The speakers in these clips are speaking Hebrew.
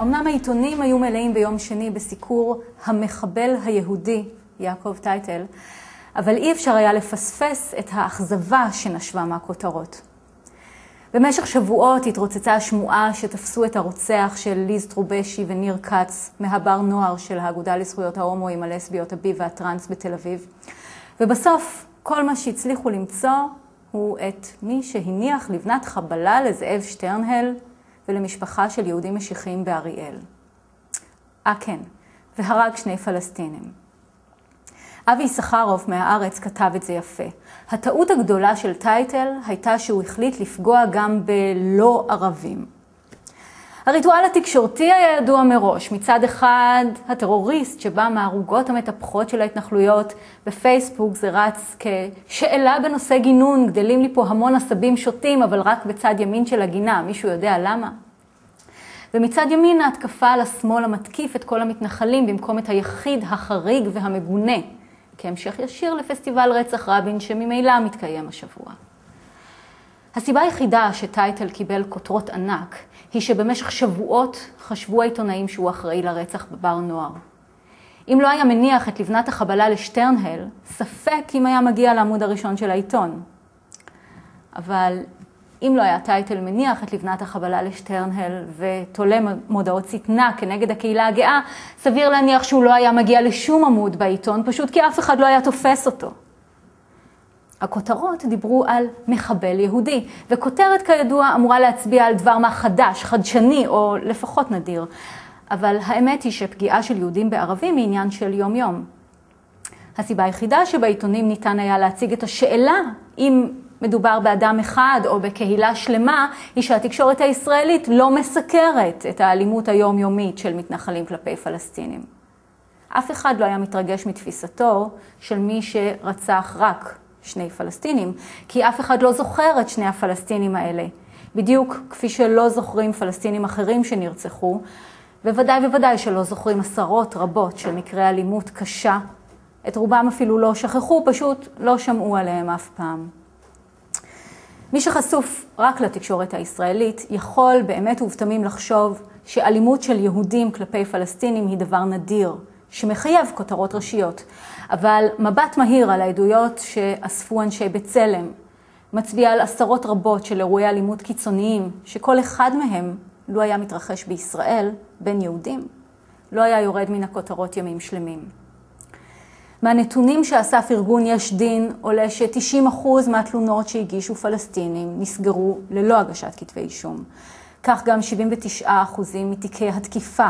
אמנם העיתונים היו מלאים ביום שני בסיקור המחבל היהודי, יעקב טייטל, אבל אי אפשר היה לפספס את האכזבה שנשבה מהכותרות. במשך שבועות התרוצצה השמועה שתפסו את הרוצח של ליז טרובשי וניר כץ מהבר נוער של האגודה לזכויות ההומואים, הלסביות, הבי והטראנס בתל אביב. ובסוף כל מה שהצליחו למצוא הוא את מי שהניח לבנת חבלה לזאב שטרנהל ולמשפחה של יהודים משיחיים באריאל. אה כן, והרג שני פלסטינים. אבי יששכרוף מהארץ כתב את זה יפה. הטעות הגדולה של טייטל הייתה שהוא החליט לפגוע גם בלא ערבים. הריטואל התקשורתי היה ידוע מראש. מצד אחד, הטרוריסט שבא מהערוגות המטפחות של ההתנחלויות בפייסבוק, זה רץ כשאלה בנושא גינון, גדלים לי פה המון עשבים שוטים, אבל רק בצד ימין של הגינה. מישהו יודע למה? ומצד ימין ההתקפה על השמאל המתקיף את כל המתנחלים במקום את היחיד, החריג והמגונה. כהמשך ישיר לפסטיבל רצח רבין שממילא מתקיים השבוע. הסיבה היחידה שטייטל קיבל כותרות ענק היא שבמשך שבועות חשבו העיתונאים שהוא אחראי לרצח בבר נוער. אם לא היה מניח את לבנת החבלה לשטרנהל, ספק אם היה מגיע לעמוד הראשון של העיתון. אבל אם לא היה טייטל מניח את לבנת החבלה לשטרנהל ותולה מודעות שטנה כנגד הקהילה הגאה, סביר להניח שהוא לא היה מגיע לשום עמוד בעיתון, פשוט כי אף אחד לא היה תופס אותו. הכותרות דיברו על מחבל יהודי, וכותרת כידוע אמורה להצביע על דבר מה חדש, חדשני או לפחות נדיר. אבל האמת היא שפגיעה של יהודים בערבים היא עניין של יום-יום. הסיבה היחידה שבעיתונים ניתן היה להציג את השאלה אם מדובר באדם אחד או בקהילה שלמה, היא שהתקשורת הישראלית לא מסקרת את האלימות היומיומית של מתנחלים כלפי פלסטינים. אף אחד לא היה מתרגש מתפיסתו של מי שרצח רק שני פלסטינים, כי אף אחד לא זוכר את שני הפלסטינים האלה. בדיוק כפי שלא זוכרים פלסטינים אחרים שנרצחו, בוודאי ובוודאי שלא זוכרים עשרות רבות של מקרי אלימות קשה. את רובם אפילו לא שכחו, פשוט לא שמעו עליהם אף פעם. מי שחשוף רק לתקשורת הישראלית יכול באמת ובתמים לחשוב שאלימות של יהודים כלפי פלסטינים היא דבר נדיר, שמחייב כותרות ראשיות. אבל מבט מהיר על העדויות שאספו אנשי בצלם מצביע על עשרות רבות של אירועי אלימות קיצוניים, שכל אחד מהם, לו היה מתרחש בישראל, בין יהודים, לא היה יורד מן הכותרות ימים שלמים. מהנתונים שאסף ארגון יש דין עולה ש-90% מהתלונות שהגישו פלסטינים נסגרו ללא הגשת כתבי אישום. כך גם 79% מתיקי התקיפה.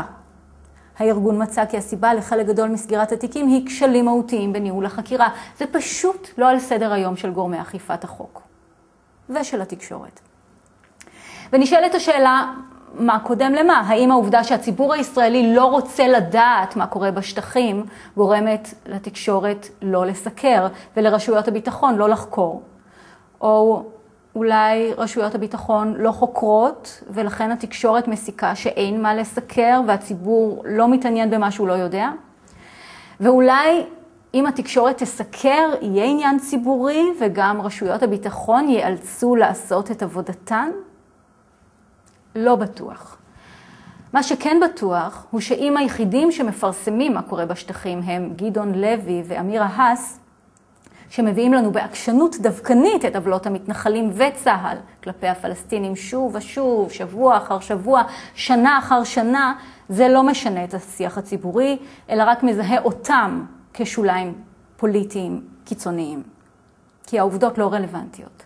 הארגון מצא כי הסיבה לחלק גדול מסגירת התיקים היא כשלים מהותיים בניהול החקירה. זה פשוט לא על סדר היום של גורמי אכיפת החוק ושל התקשורת. ונשאלת השאלה, מה קודם למה? האם העובדה שהציבור הישראלי לא רוצה לדעת מה קורה בשטחים גורמת לתקשורת לא לסקר ולרשויות הביטחון לא לחקור? או אולי רשויות הביטחון לא חוקרות ולכן התקשורת מסיקה שאין מה לסקר והציבור לא מתעניין במה שהוא לא יודע? ואולי אם התקשורת תסקר יהיה עניין ציבורי וגם רשויות הביטחון ייאלצו לעשות את עבודתן? לא בטוח. מה שכן בטוח הוא שאם היחידים שמפרסמים מה קורה בשטחים הם גדעון לוי ואמירה האס, שמביאים לנו בעקשנות דווקנית את עוולות המתנחלים וצה"ל כלפי הפלסטינים שוב ושוב, שבוע אחר שבוע, שנה אחר שנה, זה לא משנה את השיח הציבורי, אלא רק מזהה אותם כשוליים פוליטיים קיצוניים. כי העובדות לא רלוונטיות.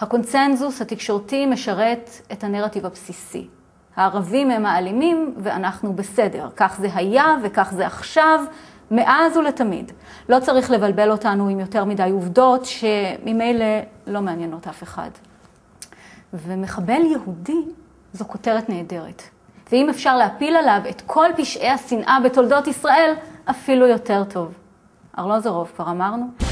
הקונצנזוס התקשורתי משרת את הנרטיב הבסיסי. הערבים הם האלימים ואנחנו בסדר. כך זה היה וכך זה עכשיו, מאז ולתמיד. לא צריך לבלבל אותנו עם יותר מדי עובדות שממילא לא מעניינות אף אחד. ומחבל יהודי זו כותרת נהדרת. ואם אפשר להפיל עליו את כל פשעי השנאה בתולדות ישראל, אפילו יותר טוב. ארלוזורוב, כבר אמרנו?